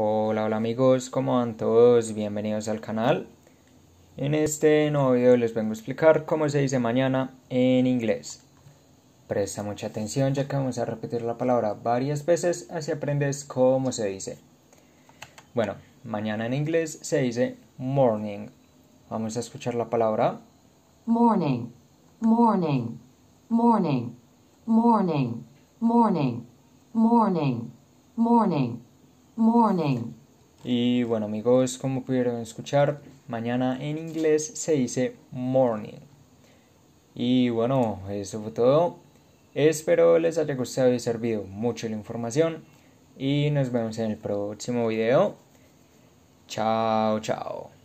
Hola, hola amigos, ¿cómo van todos? Bienvenidos al canal. En este nuevo video les vengo a explicar cómo se dice mañana en inglés. Presta mucha atención ya que vamos a repetir la palabra varias veces así aprendes cómo se dice. Bueno, mañana en inglés se dice morning. Vamos a escuchar la palabra morning, morning, morning, morning, morning, morning, morning morning. Y bueno amigos, como pudieron escuchar, mañana en inglés se dice morning. Y bueno, eso fue todo. Espero les haya gustado y servido mucho la información. Y nos vemos en el próximo video. Chao, chao.